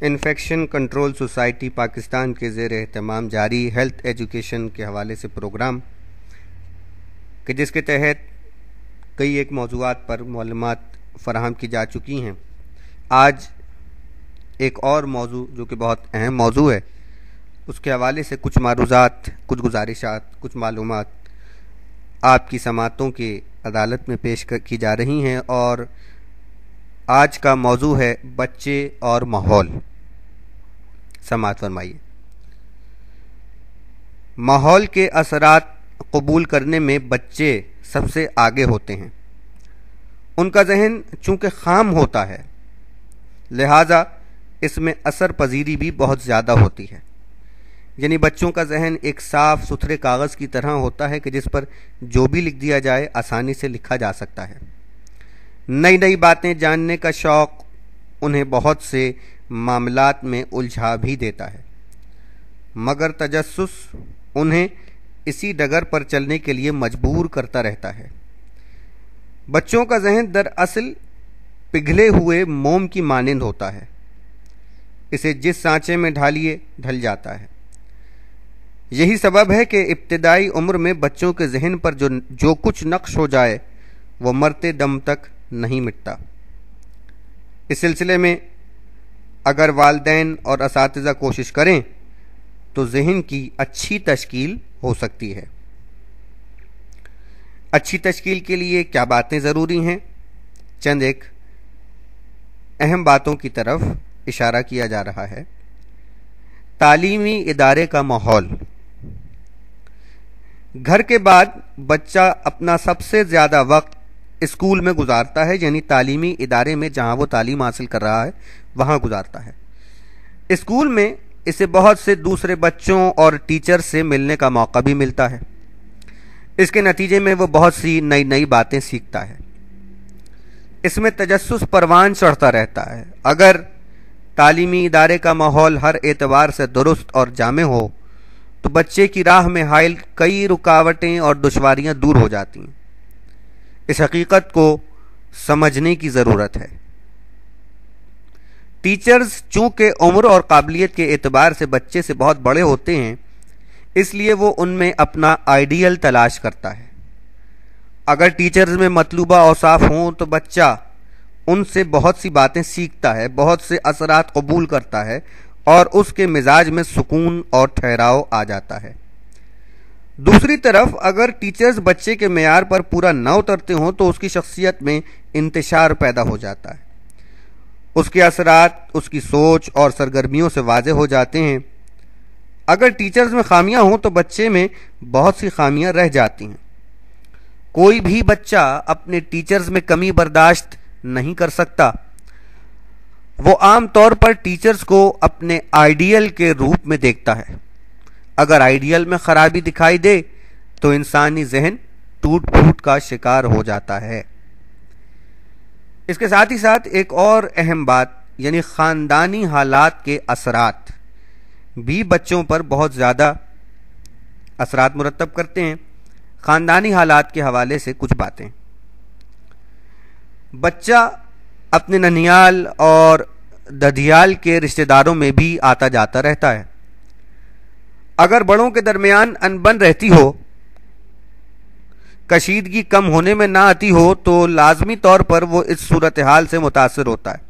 Infection control society Pakistan के ज़ेर अहतमाम जारी हेल्थ एजुकेशन के हवाले से प्रोग्राम, कि जिसके तहत कई एक मौजूद पर मालूम फ़राहम की जा चुकी हैं। आज एक और मौजू, जो कि बहुत अहम मौजू है, उसके हवाले से कुछ मारूज़ात, कुछ गुजारिशात, कुछ मालूम आपकी समातों के अदालत में पेश की जा रही हैं और आज का मौजू है बच्चे और माहौल। समात फरमाइए। माहौल के असरात कबूल करने में बच्चे सबसे आगे होते हैं। उनका जहन चूँकि खाम होता है, लिहाजा इसमें असर पजीरी भी बहुत ज़्यादा होती है। यानी बच्चों का जहन एक साफ़ सुथरे कागज़ की तरह होता है कि जिस पर जो भी लिख दिया जाए आसानी से लिखा जा सकता है। नई नई बातें जानने का शौक़ उन्हें बहुत से मामलात में उलझा भी देता है। मगर तजस्स उन्हें इसी डगर पर चलने के लिए मजबूर करता रहता है। बच्चों का जहन दरअसल पिघले हुए मोम की मानंद होता है। इसे जिस सांचे में ढालिए, ढल जाता है। यही सबब है कि इब्तदाई उम्र में बच्चों के जहन पर जो जो कुछ नक्श हो जाए, वो मरते दम तक मिटता। इस सिलसिले में अगर वालदेन और इस कोशिश करें तो जहन की अच्छी तश्कील हो सकती है। अच्छी तश्कील के लिए क्या बातें ज़रूरी हैं? चंद एक अहम बातों की तरफ़ इशारा किया जा रहा है। तालीमी इदारे का माहौल। घर के बाद बच्चा अपना सबसे ज़्यादा वक्त स्कूल में गुजारता है, यानी तालीमी इदारे में जहाँ वो तालीम हासिल कर रहा है, वहाँ गुजारता है। स्कूल में इसे बहुत से दूसरे बच्चों और टीचर से मिलने का मौका भी मिलता है। इसके नतीजे में वो बहुत सी नई नई बातें सीखता है। इसमें तजस्स परवान चढ़ता रहता है। अगर तालीमी इदारे का माहौल हर एतबार से दुरुस्त और जामे हो तो बच्चे की राह में हायल कई रुकावटें और दुश्वारियाँ दूर हो जाती हैं। इस हकीकत को समझने की ज़रूरत है। टीचर्स चूँकि उम्र और काबिलियत के एतबार से बच्चे से बहुत बड़े होते हैं, इसलिए वो उनमें अपना आइडियल तलाश करता है। अगर टीचर्स में मतलूबा औसाफ हों तो बच्चा उनसे बहुत सी बातें सीखता है, बहुत से असरात कबूल करता है और उसके मिजाज में सुकून और ठहराव आ जाता है। दूसरी तरफ़, अगर टीचर्स बच्चे के मैार पर पूरा न उतरते हों तो उसकी शख्सियत में इंतशार पैदा हो जाता है। उसके असरात, उसकी सोच और सरगर्मियों से वाजे हो जाते हैं। अगर टीचर्स में खामियाँ हों तो बच्चे में बहुत सी खामियाँ रह जाती हैं। कोई भी बच्चा अपने टीचर्स में कमी बर्दाश्त नहीं कर सकता। वो आम तौर पर टीचर्स को अपने आइडियल के रूप में देखता है। अगर आइडियल में खराबी दिखाई दे तो इंसानी जहन टूट फूट का शिकार हो जाता है। इसके साथ ही साथ एक और अहम बात, यानी ख़ानदानी हालात के असरात। भी बच्चों पर बहुत ज़्यादा असरात मुरतब करते हैं। ख़ानदानी हालात के हवाले से कुछ बातें। बच्चा अपने ननियाल और दधियाल के रिश्तेदारों में भी आता जाता रहता है। अगर बड़ों के दरमियान अनबन रहती हो, कशीदगी कम होने में ना आती हो तो लाजमी तौर पर वो इस सूरत हाल से मुतासर होता है।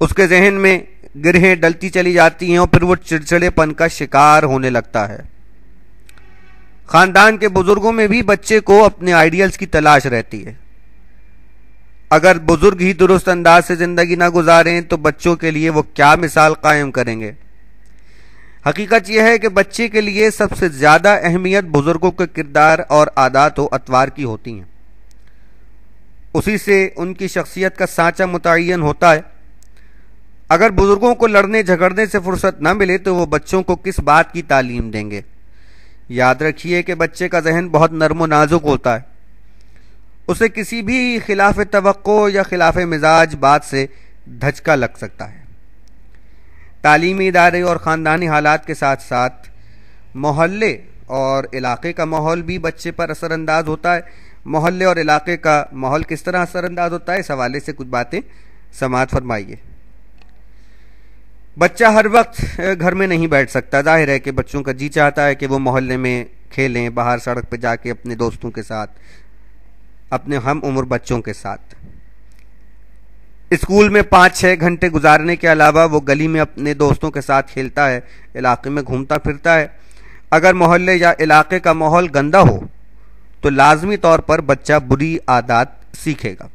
उसके जहन में गिरहें डलती चली जाती हैं और फिर वो चिड़चिड़ेपन का शिकार होने लगता है। खानदान के बुज़ुर्गों में भी बच्चे को अपने आइडियल्स की तलाश रहती है। अगर बुज़ुर्ग ही दुरुस्त अंदाज से ज़िंदगी ना गुजारें तो बच्चों के लिए वो क्या मिसाल कायम करेंगे? हकीकत यह है कि बच्चे के लिए सबसे ज़्यादा अहमियत बुज़ुर्गों के किरदार और आदात व अतवार की होती हैं। उसी से उनकी शख्सियत का सांचा मुतन होता है। अगर बुज़ुर्गों को लड़ने झगड़ने से फुर्सत न मिले तो वो बच्चों को किस बात की तालीम देंगे? याद रखिए कि बच्चे का जहन बहुत नरम नाजुक होता है। उसे किसी भी खिलाफ तो या खिलाफ मिजाज बात से धचका लग सकता है। तालीमी इदारे और ख़ानदानी हालात के साथ साथ मोहल्ले और इलाके का माहौल भी बच्चे पर असरानंदाज होता है। मोहल्ले और इलाके का माहौल किस तरह असरानंदाज होता है, इस हवाले से कुछ बातें समात फरमाइए। बच्चा हर वक्त घर में नहीं बैठ सकता। ज़ाहिर है कि बच्चों का जी चाहता है कि वो मोहल्ले में खेलें, बाहर सड़क पर जाके अपने दोस्तों के साथ, अपने हम उम्र बच्चों के साथ। स्कूल में पाँच छः घंटे गुजारने के अलावा वो गली में अपने दोस्तों के साथ खेलता है, इलाके में घूमता फिरता है। अगर मोहल्ले या इलाके का माहौल गंदा हो तो लाजमी तौर पर बच्चा बुरी आदत सीखेगा।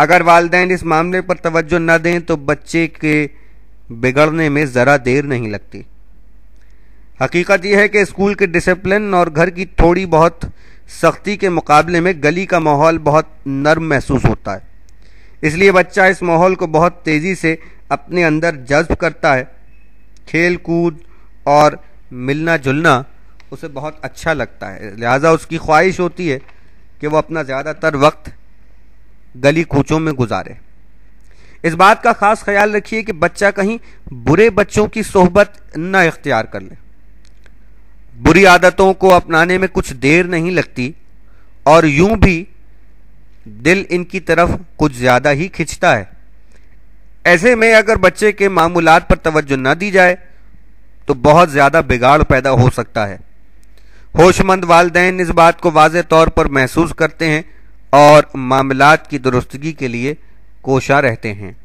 अगर वालदेन इस मामले पर तवज्जो न दें तो बच्चे के बिगड़ने में ज़रा देर नहीं लगती। हकीकत यह है कि स्कूल के डिसिप्लिन और घर की थोड़ी बहुत सख्ती के मुकाबले में गली का माहौल बहुत नर्म महसूस होता है। इसलिए बच्चा इस माहौल को बहुत तेज़ी से अपने अंदर जज्ब करता है। खेल कूद और मिलना जुलना उसे बहुत अच्छा लगता है। लिहाजा उसकी ख्वाहिश होती है कि वो अपना ज़्यादातर वक्त गली कूचों में गुजारे। इस बात का खास ख्याल रखिए कि बच्चा कहीं बुरे बच्चों की सोहबत न इख्तियार कर ले। बुरी आदतों को अपनाने में कुछ देर नहीं लगती और यूँ भी दिल इनकी तरफ़ कुछ ज़्यादा ही खिंचता है। ऐसे में अगर बच्चे के मामूलात पर तवज्जो न दी जाए तो बहुत ज़्यादा बिगाड़ पैदा हो सकता है। होशमंद वालदेन इस बात को वाज तौर पर महसूस करते हैं और मामलात की दुरुस्तगी के लिए कोशा रहते हैं।